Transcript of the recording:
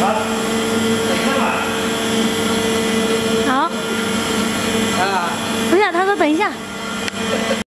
好，等一下。好。啊，不是，他说等一下。